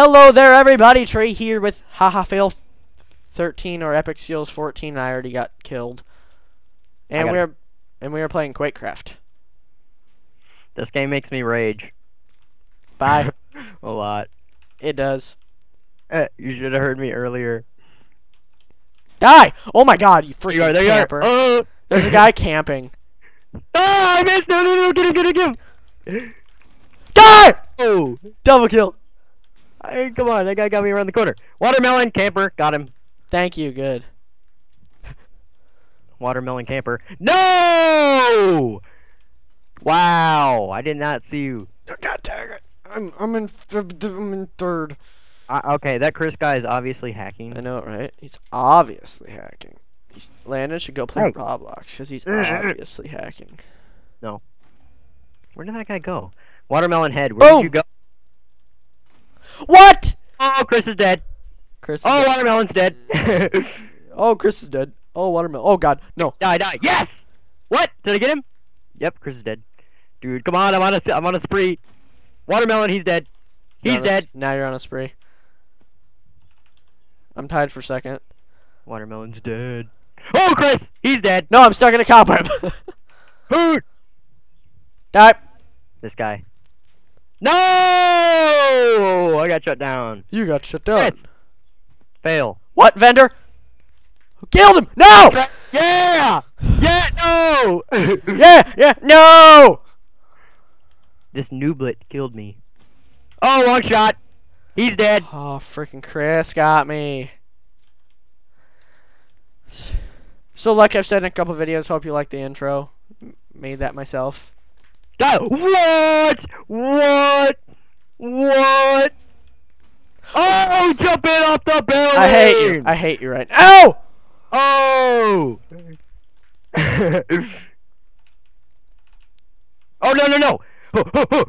Hello there, everybody. Trey here with Haha Fail 13 or Epic Skillz 14. I already got killed, and we're and we are playing Quakecraft. This game makes me rage Bye. a lot. it does. Eh, you should have heard me earlier. Die! Oh my God, you There you are. freaking There you are. camper. Oh! There's a guy camping. Ah! I missed! No! No! No! Get him! Get him! Get him! Die! Oh! Double kill. Hey, come on! That guy got me around the corner. Watermelon camper. Got him. Thank you. Good. Watermelon camper. No! Wow! I did not see you. God dang it! I'm I'm in th- th- I'm in third. Uh, okay, that Chris guy is obviously hacking. I know, right? He's obviously hacking. He's- Landon should go play Hey. Roblox because he's obviously hacking. No. Where did that guy go? Watermelon head. Where Boom! did you go? What? Oh, Chris is dead. Chris. Is Oh, dead. watermelon's dead. Oh, Chris is dead. Oh, watermelon. Oh God, no. die, die. Yes. What? Did I get him? Yep, Chris is dead. Dude, come on. I'm on a I'm on a spree. Watermelon, he's dead. He's dead. Now you're on a spree. I'm tied for second. Watermelon's dead. Oh, Chris, he's dead. No, I'm stuck in a cobweb. Hoot. Die. This guy. No! I got shut down. You got shut down. Chris. Fail. What vendor? Who killed him? No! Yeah! Yeah! No! Yeah, yeah, no! this nooblet killed me. Oh, long shot. He's dead. Oh, freaking Chris got me. So, like I've said in a couple videos, hope you like the intro. M- Made that myself. Die. What? What? What? Oh, jump in off the building! I hate you. I hate you right now. Oh! oh no no no! Ow!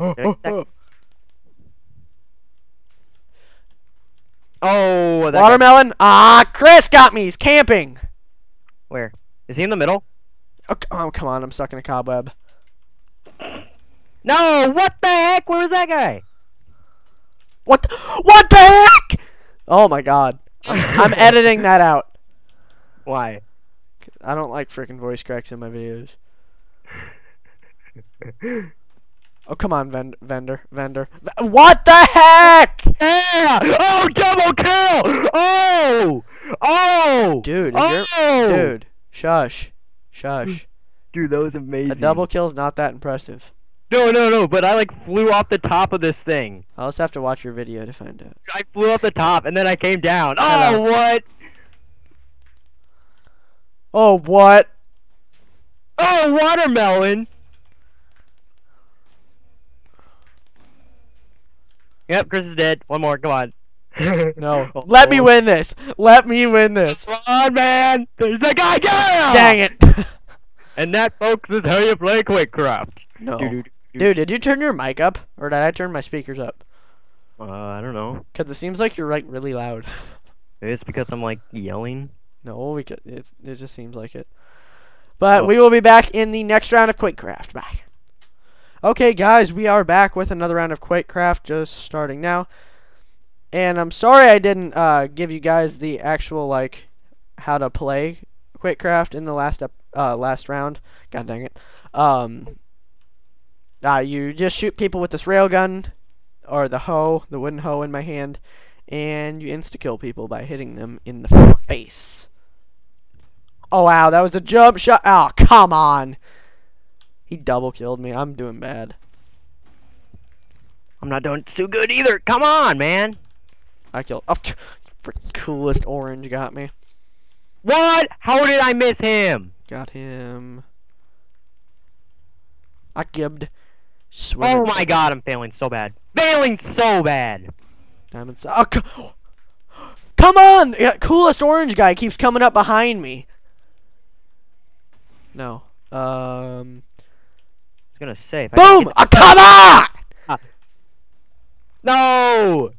oh, that guy- Watermelon. Ah, Chris got me. He's camping. Where? Is he in the middle? Oh, oh, come on. I'm stuck in a cobweb. No! What the heck? Where was that guy? What? The, what the heck? Oh my God. I'm editing that out. Why? I don't like freaking voice cracks in my videos. Oh come on, vend- vendor, vendor. V- What the heck, Yeah! Oh, double kill! Oh! Oh! dude? Oh! dude, shush, shush. Dude, that was amazing. A double kill is not that impressive. No, no, no, but I like flew off the top of this thing. I'll just have to watch your video to find out. I flew off the top and then I came down. Oh, Hello. Oh, what? Oh what? Oh, watermelon. Yep, Chris is dead. One more, come on. No, Oh, let me oh. win this. Let me win this. Come on, man. There's that guy. Yeah! Dang it. And that, folks, is how you play Quakecraft. no, dude, did you turn your mic up, or did I turn my speakers up? Uh, I don't know. Cause it seems like you're like really loud. Maybe it's because I'm like yelling. No, we could. It, it just seems like it. But Oh. we will be back in the next round of Quakecraft. Bye. Okay, guys, we are back with another round of Quakecraft, just starting now. And I'm sorry I didn't uh, give you guys the actual like how to play Quakecraft in the last ep- uh, last round. God dang it. Um, uh, you just shoot people with this railgun or the hoe, the wooden hoe in my hand, and you insta kill people by hitting them in the face. Oh wow, that was a jump shot. Oh come on. He double killed me. I'm doing bad. I'm not doing too good either. Come on, man. I killed. Oh, freaking coolest orange got me. What? How did I miss him? Got him. I gibbed. Oh my god, I'm failing so bad. Failing so bad. Diamond oh, Come on! Yeah, coolest orange guy keeps coming up behind me. No. Um. I was gonna say. BOOM! I! Oh, come on! get- No!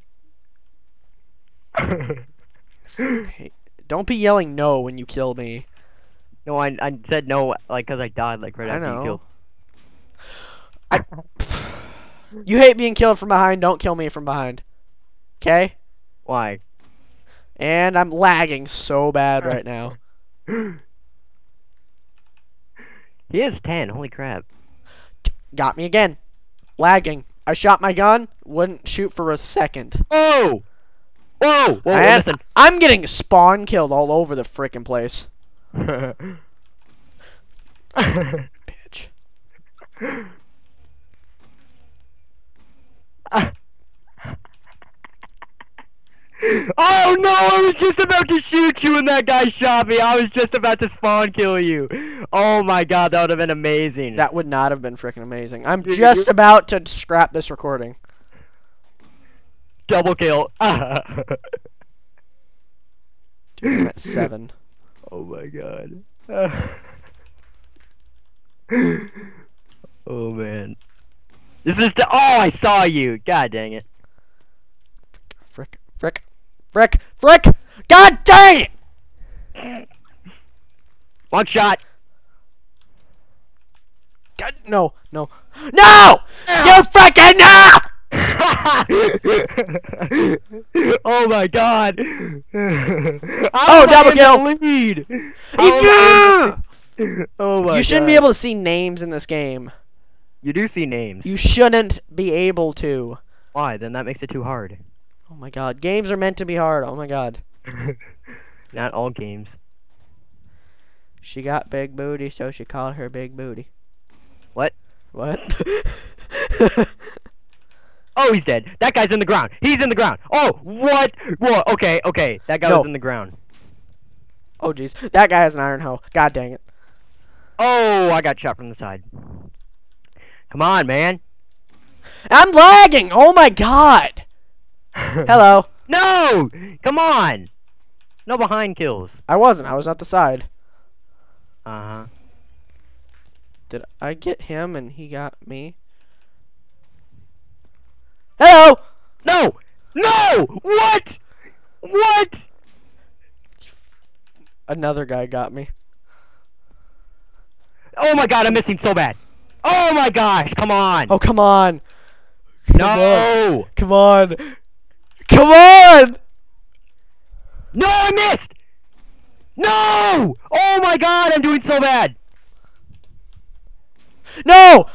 Hey, don't be yelling no when you kill me. No, I, I said no, like, cause I died, like, right I after you killed. I. You hate being killed from behind. Don't kill me from behind. Okay? Why? And I'm lagging so bad right now. He has 10. Holy crap. Got me again. Lagging. I shot my gun. Wouldn't shoot for a second. Oh! oh! Whoa! Whoa, we're I'm getting spawn killed all over the freaking place. Bitch. oh no! I was just about to shoot you and that guy shot me. I was just about to spawn kill you. Oh my god, that would have been amazing. That would not have been freaking amazing. I'm Dude, just about to scrap this recording. Double kill. Dude, I'm at seven. Oh my god. oh man. This is the. Oh, I saw you. God dang it. Frick, frick, frick, frick! God dang it! One shot. God, no, no, no! You freaking no! oh my god. Oh, double kill. Lead. Yeah! Oh my You shouldn't be able to see names in this game. You do see names. You shouldn't be able to. Why? Then that makes it too hard. Oh my god, games are meant to be hard. Oh my god. Not all games. She got big booty, so she called her big booty. What? What? Oh, he's dead. That guy's in the ground. He's in the ground. Oh, what? What? Okay, okay. That guy No. was in the ground. oh jeez, that guy has an iron hoe. God dang it. Oh, I got shot from the side. Come on, man. I'm lagging. Oh my god. Hello. No! Come on! No behind kills. I wasn't. I was at the side. Uh-huh. Did I get him and he got me? Hello. No! No! What? What? Another guy got me. Oh my god, I'm missing so bad. Oh my gosh, come on. Oh come on. no! Come on. Come on. No, I missed! No! Oh my god, I'm doing so bad. No.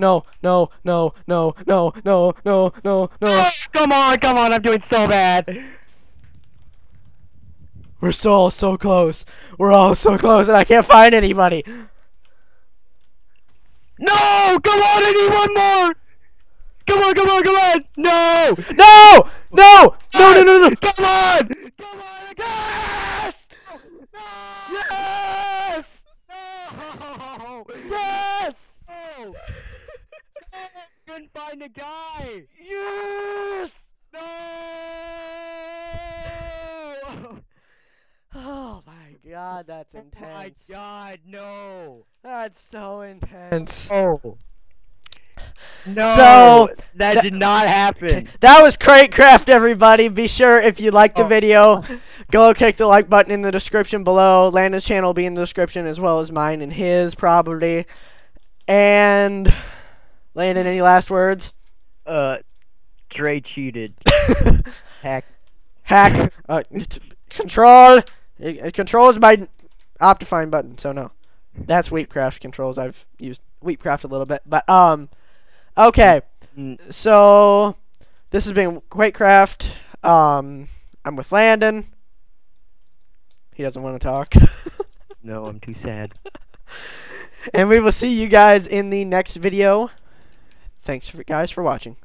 No, no, no, no, no, no, no, no, no. Oh, come on, come on, I'm doing so bad. We're so all so close. We're all so close and I can't find anybody. No! Come on, I need one more! Come on, come on, come on! No! No! No! No, no, no, no. Come on! Come on! Yes! Yes! No! Yes! No! Couldn't find a guy! Yes! No! Oh my god, that's intense. Oh my god, no! That's so intense. Oh. No! So, that that- did not happen. That was Quakecraft, everybody. Be sure if you liked the Oh. video, go click the like button in the description below. Landon's channel will be in the description as well as mine and his, probably. And Landon, any last words? Uh, Dre cheated. Hack. Hack. Uh, control. It, control is my Optifine button, so no. That's Wheatcraft controls. I've used Wheatcraft a little bit, but um, okay. Mm, So this has been Quakecraft. Um, I'm with Landon. He doesn't want to talk. No, I'm too sad. and we will see you guys in the next video. Thanks for guys for watching.